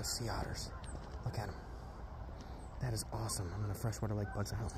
those sea otters. Look at them. That is awesome. I'm in a freshwater lake, Bugs Island.